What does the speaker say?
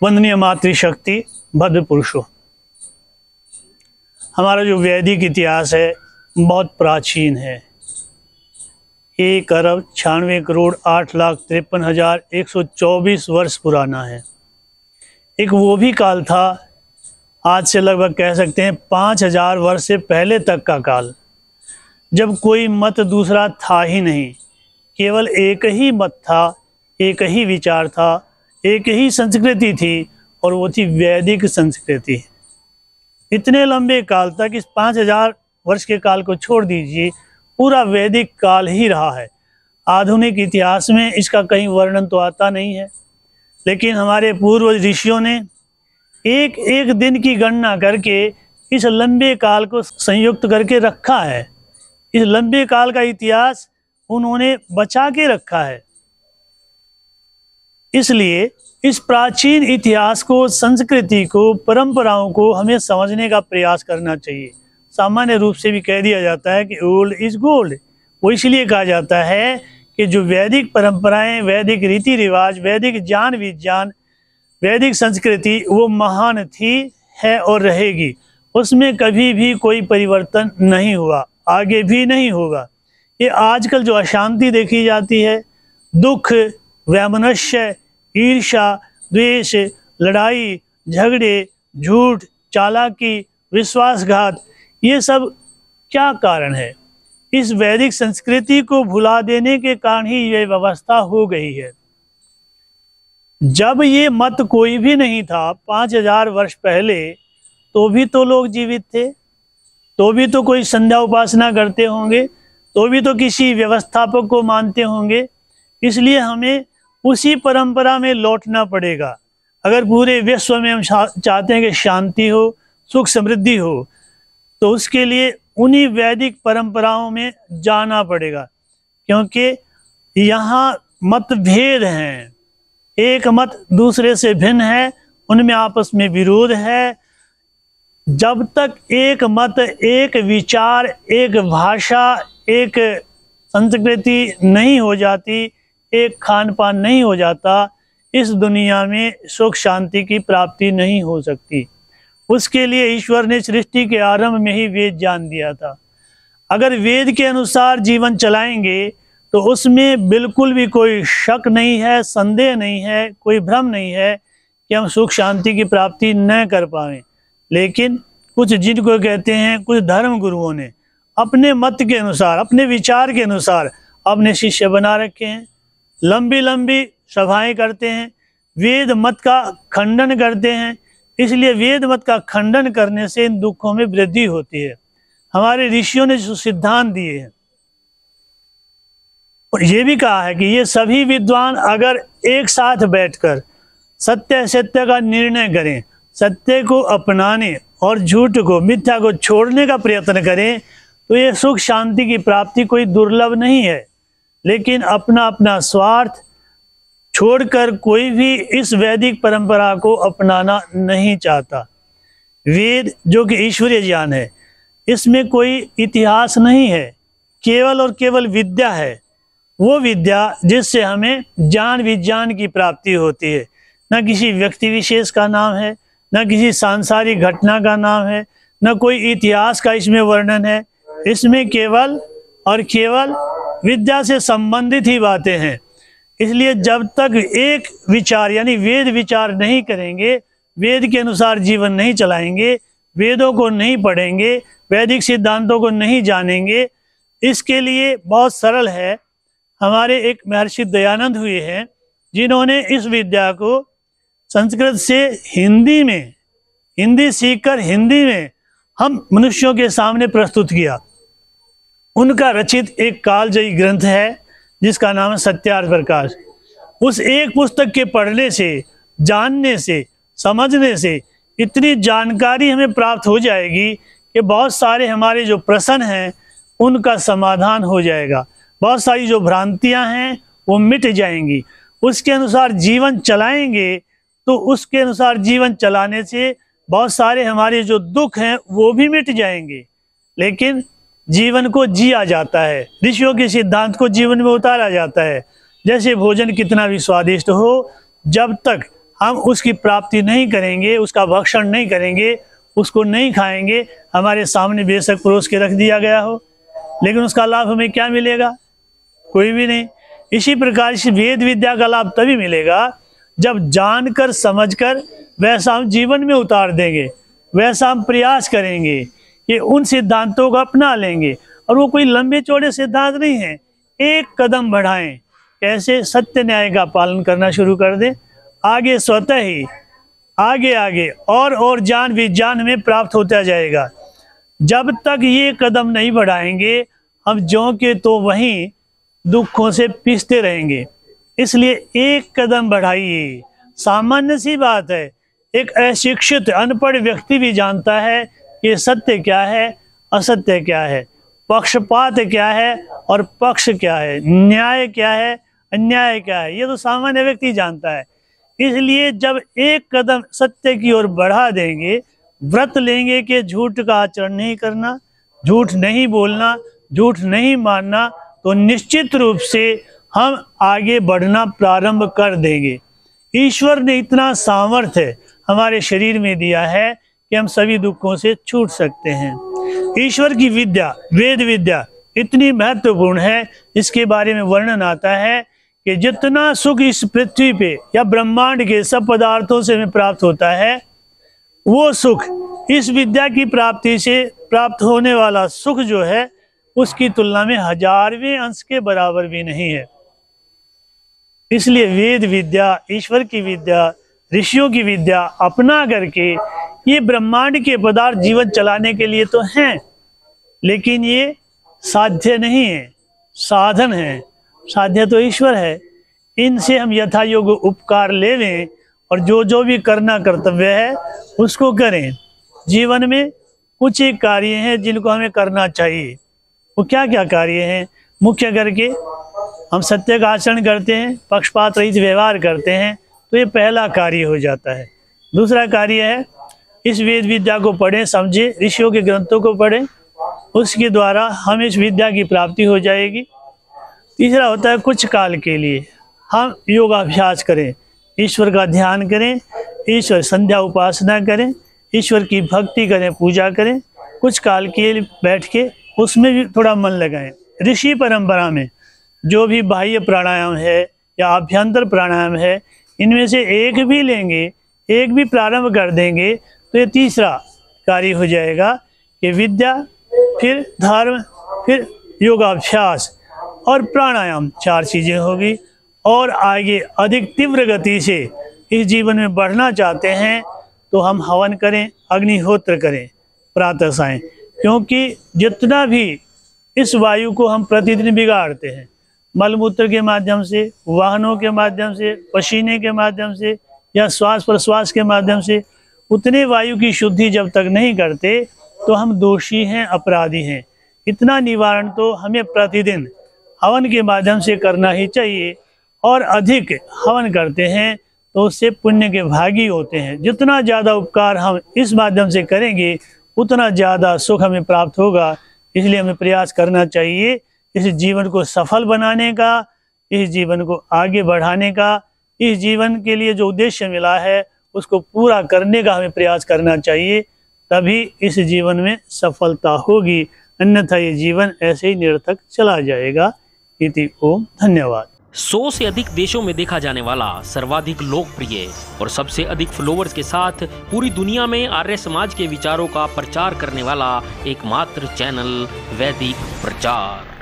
वंदनीय मातृशक्ति भद्र पुरुषों हमारा जो वैदिक इतिहास है, बहुत प्राचीन है। एक अरब छियानवे करोड़ आठ लाख तिरपन हज़ार एक सौ चौबीस वर्ष पुराना है। एक वो भी काल था, आज से लगभग कह सकते हैं पाँच हज़ार वर्ष से पहले तक का काल। जब कोई मत दूसरा था ही नहीं, केवल एक ही मत था, एक ही विचार था एक ही संस्कृति थी और वो थी वैदिक संस्कृति। इतने लंबे काल तक इस पाँच हज़ार वर्ष के काल को छोड़ दीजिए, पूरा वैदिक काल ही रहा है। आधुनिक इतिहास में इसका कहीं वर्णन तो आता नहीं है, लेकिन हमारे पूर्व ऋषियों ने एक एक दिन की गणना करके इस लंबे काल को संयुक्त करके रखा है। इस लंबे काल का इतिहास उन्होंने बचा के रखा है। इसलिए इस प्राचीन इतिहास को, संस्कृति को, परंपराओं को हमें समझने का प्रयास करना चाहिए। सामान्य रूप से भी कह दिया जाता है कि ओल्ड इज़ गोल्ड वो इसलिए कहा जाता है कि जो वैदिक परंपराएँ, वैदिक रीति रिवाज वैदिक ज्ञान विज्ञान वैदिक संस्कृति, वो महान थी, है और रहेगी। उसमें कभी भी कोई परिवर्तन नहीं हुआ, आगे भी नहीं होगा। ये आजकल जो अशांति देखी जाती है, दुख वैमनस्य ईर्षा द्वेष, लड़ाई, झगड़े, झूठ, चालाकी, विश्वासघात, ये सब क्या कारण है? इस वैदिक संस्कृति को भुला देने के कारण ही यह व्यवस्था हो गई है। जब ये मत कोई भी नहीं था, पाँच हज़ार वर्ष पहले तो भी तो लोग जीवित थे तो भी तो कोई संध्या उपासना करते होंगे तो भी तो किसी व्यवस्थापक को मानते होंगे, इसलिए हमें उसी परंपरा में लौटना पड़ेगा। अगर पूरे विश्व में हम चाहते हैं कि शांति हो, सुख समृद्धि हो तो उसके लिए उन्हीं वैदिक परंपराओं में जाना पड़ेगा। क्योंकि यहाँ मतभेद हैं। एक मत दूसरे से भिन्न है, उनमें आपस में विरोध है। जब तक एक मत, एक विचार, एक भाषा, एक संस्कृति नहीं हो जाती एक खान पान नहीं हो जाता, इस दुनिया में सुख शांति की प्राप्ति नहीं हो सकती। उसके लिए ईश्वर ने सृष्टि के आरंभ में ही वेद जान दिया था। अगर वेद के अनुसार जीवन चलाएँगे तो उसमें बिल्कुल भी कोई शक नहीं है, संदेह नहीं है, कोई भ्रम नहीं है कि हम सुख शांति की प्राप्ति न कर पाए। लेकिन कुछ जिनको कहते हैं, कुछ धर्म गुरुओं ने अपने मत के अनुसार, अपने विचार के अनुसार अपने शिष्य बना रखे हैं। लंबी लंबी सभाएँ करते हैं, वेद मत का खंडन करते हैं। इसलिए वेद मत का खंडन करने से इन दुखों में वृद्धि होती है। हमारे ऋषियों ने जो सिद्धांत दिए हैं, और ये भी कहा है कि ये सभी विद्वान अगर एक साथ बैठकर सत्य सत्य का निर्णय करें, सत्य को अपनाने और झूठ को, मिथ्या को छोड़ने का प्रयत्न करें तो ये सुख शांति की प्राप्ति कोई दुर्लभ नहीं है। लेकिन अपना अपना स्वार्थ छोड़कर कोई भी इस वैदिक परंपरा को अपनाना नहीं चाहता। वेद, जो कि ईश्वरीय ज्ञान है, इसमें कोई इतिहास नहीं है। केवल और केवल विद्या है। वो विद्या जिससे हमें ज्ञान विज्ञान की प्राप्ति होती है। न किसी व्यक्ति विशेष का नाम है, न किसी सांसारिक घटना का नाम है, न कोई इतिहास का इसमें वर्णन है। इसमें केवल और केवल विद्या से संबंधित ही बातें हैं। इसलिए जब तक एक विचार, यानी वेद विचार नहीं करेंगे, वेद के अनुसार जीवन नहीं चलाएँगे, वेदों को नहीं पढ़ेंगे, वैदिक सिद्धांतों को नहीं जानेंगे, इसके लिए बहुत सरल है। हमारे एक महर्षि दयानंद हुए हैं, जिन्होंने इस विद्या को संस्कृत से हिंदी में, हिंदी सीखकर हिंदी में हम मनुष्यों के सामने प्रस्तुत किया। उनका रचित एक कालजयी ग्रंथ है, जिसका नाम है सत्यार्थ प्रकाश। उस एक पुस्तक के पढ़ने से, जानने से, समझने से इतनी जानकारी हमें प्राप्त हो जाएगी कि बहुत सारे हमारे जो प्रश्न हैं, उनका समाधान हो जाएगा। बहुत सारी जो भ्रांतियाँ हैं, वो मिट जाएँगी। उसके अनुसार जीवन चलाएँगे तो उसके अनुसार जीवन चलाने से बहुत सारे हमारे जो दुख हैं, वो भी मिट जाएँगे। लेकिन जीवन को जिया जाता है। ऋषियों के सिद्धांत को जीवन में उतारा जाता है। जैसे भोजन कितना भी स्वादिष्ट हो, जब तक हम उसकी प्राप्ति नहीं करेंगे, उसका भक्षण नहीं करेंगे, उसको नहीं खाएँगे, हमारे सामने बेशक परोस के रख दिया गया हो। लेकिन उसका लाभ हमें क्या मिलेगा? कोई भी नहीं। इसी प्रकार से वेद विद्या का लाभ तभी मिलेगा, जब जानकर, समझकर, वैसा हम जीवन में उतार देंगे, वैसा हम प्रयास करेंगे। कि उन सिद्धांतों को अपना लेंगे। और वो कोई लंबे चौड़े सिद्धांत नहीं है। एक कदम बढ़ाएँ। कैसे? सत्य न्याय का पालन करना शुरू कर दें। आगे स्वतः ही, आगे आगे, और और ज्ञान विज्ञान में प्राप्त होता जाएगा। जब तक ये कदम नहीं बढ़ाएँगे, हम जो के तो वहीं दुखों से पिसते रहेंगे। इसलिए एक कदम बढ़ाइए। सामान्य सी बात है। एक अशिक्षित, अनपढ़ व्यक्ति भी जानता है कि सत्य क्या है, असत्य क्या है, पक्षपात क्या है और पक्ष क्या है, न्याय क्या है, अन्याय क्या है, ये तो सामान्य व्यक्ति जानता है। इसलिए जब एक कदम सत्य की ओर बढ़ा देंगे, व्रत लेंगे कि झूठ का आचरण नहीं करना, झूठ नहीं बोलना, झूठ नहीं मानना तो निश्चित रूप से हम आगे बढ़ना प्रारंभ कर देंगे। ईश्वर ने इतना सामर्थ्य हमारे शरीर में दिया है कि हम सभी दुखों से छूट सकते हैं। ईश्वर की विद्या, वेद विद्या इतनी महत्वपूर्ण है। इसके बारे में वर्णन आता है कि जितना सुख इस पृथ्वी पे या ब्रह्मांड के सब पदार्थों से हमें प्राप्त होता है, वो सुख इस विद्या की प्राप्ति से प्राप्त होने वाला सुख जो है, उसकी तुलना में हजारवें अंश के बराबर भी नहीं है। इसलिए वेद विद्या, ईश्वर की विद्या, ऋषियों की विद्या अपना करके ये ब्रह्मांड के पदार्थ जीवन चलाने के लिए तो हैं, लेकिन ये साध्य नहीं है, साधन है, साध्य तो ईश्वर है। इनसे हम यथा योग उपकार लेवें और जो जो भी करना कर्तव्य है, उसको करें। जीवन में कुछ एक कार्य हैं जिनको हमें करना चाहिए। वो क्या क्या कार्य हैं? मुख्य करके हम सत्य का आचरण करते हैं, पक्षपात रहित व्यवहार करते हैं तो ये पहला कार्य हो जाता है। दूसरा कार्य है इस वेद विद्या को पढ़ें, समझें, ऋषियों के ग्रंथों को पढ़ें, उसके द्वारा हम इस विद्या की प्राप्ति हो जाएगी। तीसरा होता है कुछ काल के लिए। हम योगाभ्यास करें, ईश्वर का ध्यान करें, ईश्वर संध्या उपासना करें, ईश्वर की भक्ति करें, पूजा करें, कुछ काल के लिए बैठ के उसमें भी थोड़ा मन लगाएँ। ऋषि परंपरा में जो भी बाह्य प्राणायाम है या आभ्यंतर प्राणायाम है, इनमें से एक भी लेंगे, एक भी प्रारंभ कर देंगे तो ये तीसरा कार्य हो जाएगा कि विद्या, फिर धर्म फिर योगाभ्यास और प्राणायाम चार चीज़ें होगी। और आगे अधिक तीव्र गति से इस जीवन में बढ़ना चाहते हैं तो हम हवन करें, अग्निहोत्र करें, प्रातः साय। क्योंकि जितना भी इस वायु को हम प्रतिदिन बिगाड़ते हैं, मलमूत्र के माध्यम से, वाहनों के माध्यम से, पसीने के माध्यम से, या श्वास प्रश्वास के माध्यम से उतने वायु की शुद्धि जब तक नहीं करते तो हम दोषी हैं, अपराधी हैं। इतना निवारण तो हमें प्रतिदिन हवन के माध्यम से करना ही चाहिए, और अधिक हवन करते हैं तो उससे पुण्य के भागी होते हैं। जितना ज़्यादा उपकार हम इस माध्यम से करेंगे, उतना ज़्यादा सुख हमें प्राप्त होगा। इसलिए हमें प्रयास करना चाहिए इस जीवन को सफल बनाने का, इस जीवन को आगे बढ़ाने का, इस जीवन के लिए जो उद्देश्य मिला है उसको पूरा करने का हमें प्रयास करना चाहिए, तभी इस जीवन में सफलता होगी। अन्यथा ये जीवन ऐसे ही निरर्थक चला जाएगा। इति ओम धन्यवाद। सौ से अधिक देशों में देखा जाने वाला सर्वाधिक लोकप्रिय और सबसे अधिक फॉलोअर्स के साथ पूरी दुनिया में आर्य समाज के विचारों का प्रचार करने वाला एकमात्र चैनल वैदिक प्रचार।